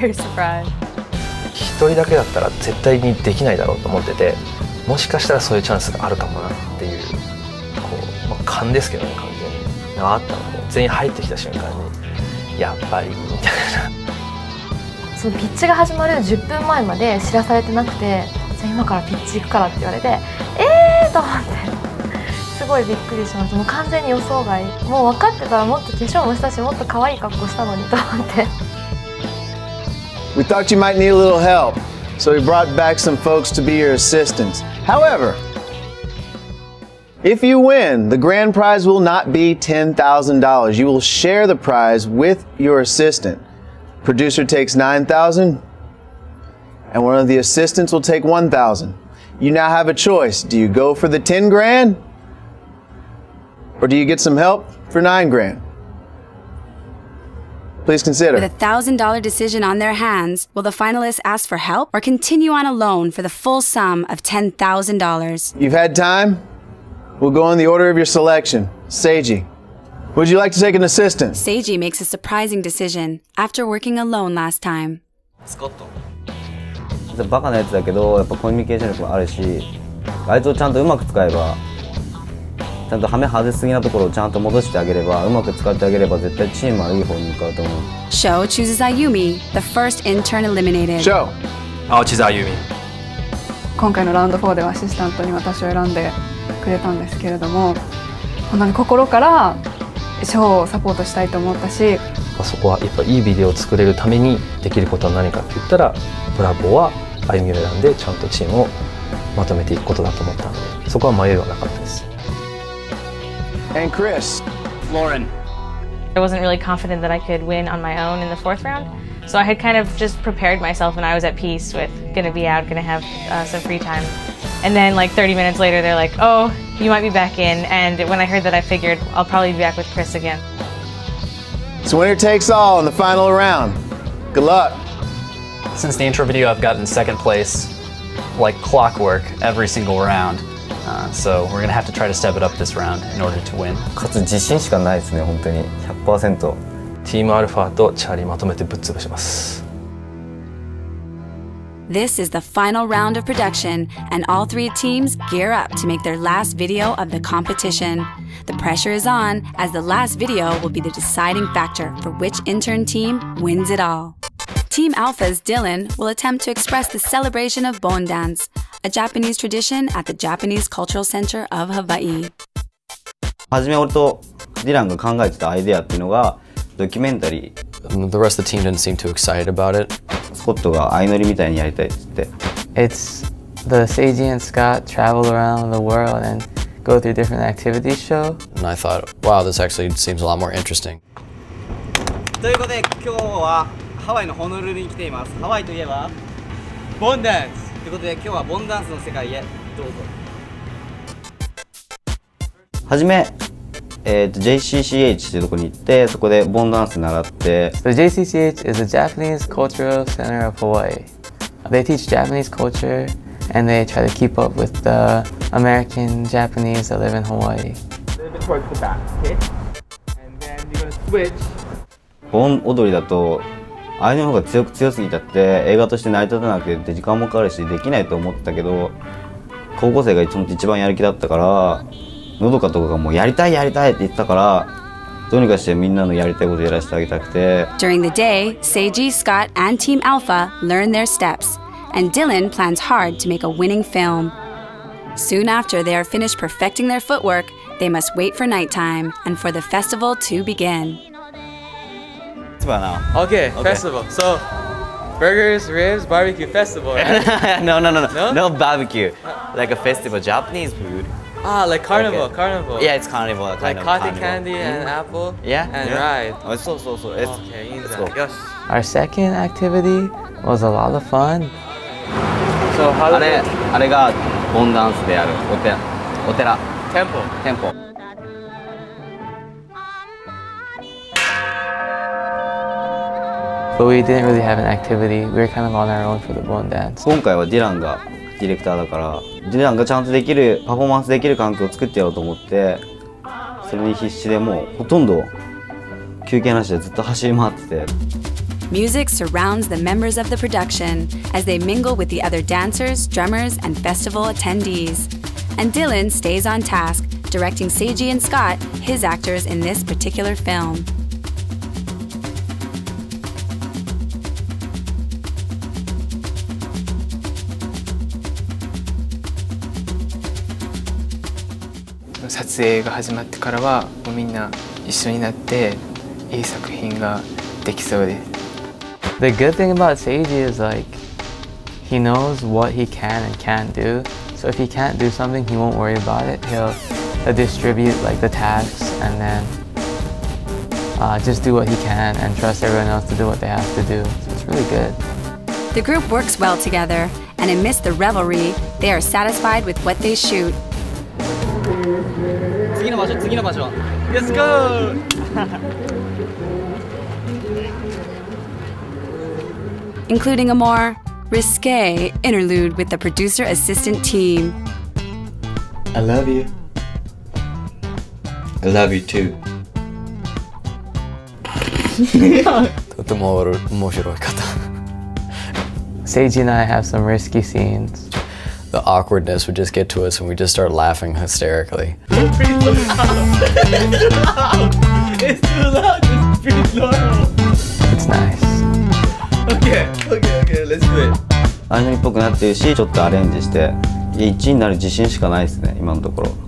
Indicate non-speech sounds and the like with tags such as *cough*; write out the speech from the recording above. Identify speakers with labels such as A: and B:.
A: very surprised.
B: 一人だけだったら絶対にできないだろうと思っててもしかしたらそういうチャンスがあるかもなっていうこう、まあ、勘ですけどね完全に。があったの。で全員入ってきた瞬間にやっぱりみたい
A: な。そのピッチが始まる10分前まで知らされてなくてじゃあ今からピッチ行くからって言われてえーと思って。すごいびっくりしましたもう完全に予想外。もう分かってたらもっと化粧もしたしもっと可愛い格好したのにと思って
C: We thought you might need a little help, so we brought back some folks to be your assistants. However, if you win, the grand prize will not be $10,000. You will share the prize with your assistant. Producer takes 9,000 and one of the assistants will take 1,000. You now have a choice. Do you go for the 10 grand or do you get some help for 9 grand? Please consider.
D: With a $1,000 decision on their hands, will the finalists ask for help or continue on alone for the full sum of $10,000?
C: You've had time? We'll go in the order of your selection. Seiji, would you like to take an assistant?
D: Seiji makes a surprising decision after working alone last time.
E: バカなやつだけどやっぱコミュニケーション力もあるしあいつをちゃんとうまく使えば ちゃんとハメ外しすぎなところをちゃんと戻してあげればうまく使ってあげれば絶対チームはいい方に向かうと思う。
D: Sho chooses Ayumi the first intern eliminated.
C: Sho
F: I'll choose Ayumi
G: 今回のラウンド4ではアシスタントに私を選んでくれたんですけれども本当に心からショーをサポートしたいと思ったし
B: そこはやっぱいいビデオを作れるためにできることは何かって言ったらブラボーは歩みを選んでちゃんとチームをまとめていくことだと思ったのでそこは迷いはなかったです。
C: And Chris.
H: Lauren.
I: I wasn't really confident that I could win on my own in the fourth round. So I had kind of just prepared myself and I was at peace with gonna be out, gonna have uh, some free time. And then like 30 minutes later, they're like, oh, you might be back in. And when I heard that, I figured I'll probably be back with Chris again.
C: So winner takes all in the final round. Good luck.
F: Since the intro video, I've gotten second place like clockwork every single round. Uh, so we're gonna have to try to step it up this round in order to win.
E: 勝つ自信しかないですね、本当に100%。
B: チームアルファとチャーリーまとめてぶっ潰します。
D: This is the final round of production, and all three teams gear up to make their last video of the competition. The pressure is on, as the last video will be the deciding factor for which intern team wins it all. Team Alpha's Dylan will attempt to express the celebration of Bon Dance, a Japanese tradition at the Japanese Cultural Center of Hawaii.
E: はじめ俺とディランが考えてたアイデアっていうのがドキュメンタリ
B: ー。The rest of the team didn't seem too excited about it.
E: スコットが相乗りみたいにやりたいっつって。
J: It's the Seiji and Scott travel around the world and go through different activities show.
B: And I thought, wow, this actually seems a lot more interesting.
H: ということで今日はハワイのホノルルに来ていますハワイといえばボンダンス ということで今日はボンダンスの世界へどうぞ
E: はじめえー、と JCCH っていうところに行ってそこでボンダンス習って
J: So JCCH is the Japanese Cultural Center of Hawaii They teach Japanese culture and they try to keep up with the American Japanese that live in Hawaii.
H: A little bit towards the back, okay? And then you're gonna switch.
E: ボン踊りだとあれの方が強く強すぎちゃって映画として成り立たなくて時間もかかるしできないと思ってたけど高校生がいつも一番やる気だったからのどかとかがもうやりたいやりたいって言ったからどうにかしてみんなのやりたいことやらせてあげたくて
D: During the day, Seiji, Scott, and Team Alpha learn their steps and Dylan plans hard to make a winning film. Soon after they are finished perfecting their footwork, they must wait for nighttime and for the festival to begin.
H: festival now. Okay, okay, festival. So, burgers, ribs, barbecue festival. Right? *laughs*
E: no, no, no, no, no, no barbecue. Like a festival, Japanese food.
H: Ah, like carnival, okay. carnival.
E: Yeah, it's carnival.
H: Kind like cotton carnival. candy and mm. apple.
E: Yeah.
H: And
E: yeah.
H: ride.
E: Oh, so so so. It's,
H: okay, let's go. Yes.
J: Our second activity was a lot of fun.
H: So how
E: あれあれがボンダンスであるお寺お寺。
H: Temple.
E: Temple.
J: But we didn't really have an activity. We were kind of on our own for the Bon dance.
E: 今回はディランがディレクターだから、ディランがちゃんとできる、パフォーマンスできる環境を作ってやろうと思って、それに必死でもうほとんど休憩なしでずっと走り回ってて。
D: Music surrounds the members of the production as they mingle with the other dancers, drummers, and festival attendees. And Dylan stays on task, directing Seiji and Scott, his actors in this particular film.
J: 撮影が始まってからはもうみんな一緒になっていい作品ができそうです。The good thing about Seiji is like he knows what he can and can't do. So if he can't do something, he won't worry about it. He'll, he'll distribute like the tasks and then uh, just do what he can and trust everyone else to do what they have to do. So it's really good.
D: The group works well together, and amidst the revelry, they are satisfied with what they shoot. *laughs* including a more risque interlude with the producer assistant team.
C: I love you.
E: I love you too. *laughs* *laughs*
K: とても面白い方。
J: Seiji and I have some risky scenes
K: The awkwardness would just get to us and we just start laughing hysterically.
H: It's too loud, it's pretty normal
J: It's nice.
H: Okay, okay, okay, let's do it
E: アニメっぽくなってるしちょっとアレンジして1位になる自信しかないですね今のところ